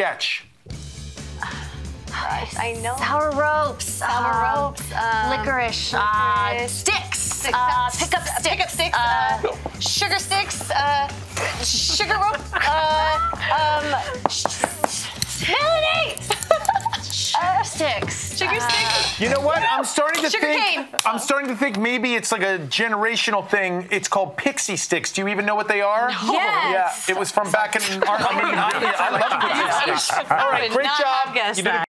sketch. I know. Sour ropes. Sour um, ropes, um, licorice. Uh, sticks. Sticks, Uh, uh, pick up sticks. Pick up sticks. Uh, Uh, sugar sticks. Uh, sugar rope. Uh, um, sh- Melanie. sugar sticks. Sugar Uh, sticks. You know what? I'm starting to Sugar think. cane. I'm starting to think maybe it's like a generational thing. It's called Pixy Stix. Do you even know what they are? Yes. Yeah, it was from back in. Our, I mean, I, I love Pixy Stix. All right, great job. have You did a that.